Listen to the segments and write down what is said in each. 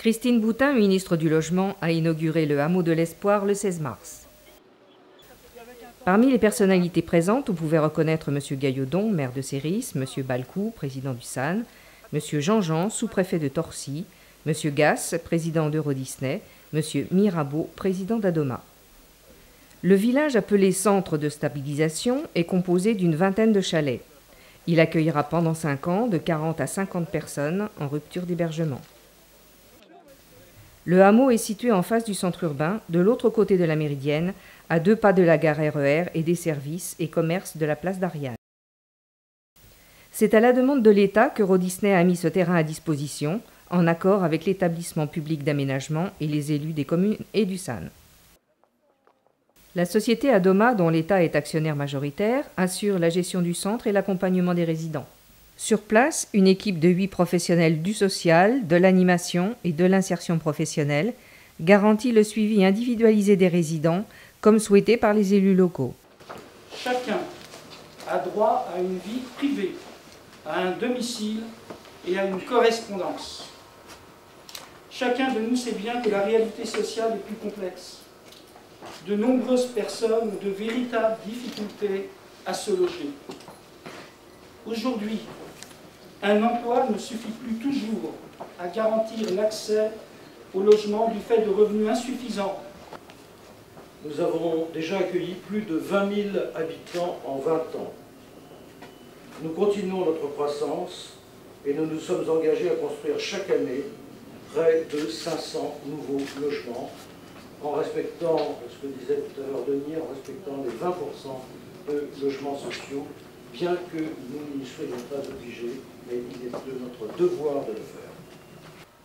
Christine Boutin, ministre du Logement, a inauguré le hameau de l'Espoir le 16 mars. Parmi les personnalités présentes, on pouvait reconnaître M. Gaillodon, maire de Céris, M. Balcou, président du SAN, M. Jean-Jean, sous-préfet de Torcy, M. Gass, président d'Eurodisney, M. Mirabeau, président d'Adoma. Le village appelé Centre de stabilisation est composé d'une vingtaine de chalets. Il accueillera pendant cinq ans de 40 à 50 personnes en rupture d'hébergement. Le hameau est situé en face du centre urbain, de l'autre côté de la méridienne, à deux pas de la gare RER et des services et commerces de la place d'Ariane. C'est à la demande de l'État que Rodisney a mis ce terrain à disposition, en accord avec l'établissement public d'aménagement et les élus des communes et du SAN. La société Adoma, dont l'État est actionnaire majoritaire, assure la gestion du centre et l'accompagnement des résidents. Sur place, une équipe de huit professionnels du social, de l'animation et de l'insertion professionnelle garantit le suivi individualisé des résidents, comme souhaité par les élus locaux. Chacun a droit à une vie privée, à un domicile et à une correspondance. Chacun de nous sait bien que la réalité sociale est plus complexe. De nombreuses personnes ont de véritables difficultés à se loger. Aujourd'hui, un emploi ne suffit plus toujours à garantir l'accès au logement du fait de revenus insuffisants. Nous avons déjà accueilli plus de 20 000 habitants en 20 ans. Nous continuons notre croissance et nous nous sommes engagés à construire chaque année près de 500 nouveaux logements en respectant, ce que disait tout à l'heure Denis, en respectant les 20% de logements sociaux bien que nous n'y soyons pas obligés, mais il est de notre devoir de le faire.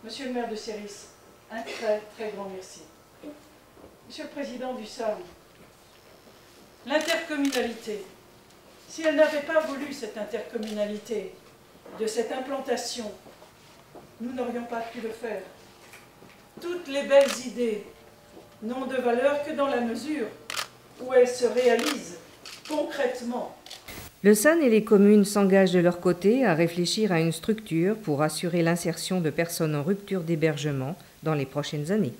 Monsieur le maire de Céris, un très très grand merci. Monsieur le président du SAM, l'intercommunalité, si elle n'avait pas voulu cette intercommunalité, de cette implantation, nous n'aurions pas pu le faire. Toutes les belles idées n'ont de valeur que dans la mesure où elles se réalisent concrètement le SAN et les communes s'engagent de leur côté à réfléchir à une structure pour assurer l'insertion de personnes en rupture d'hébergement dans les prochaines années.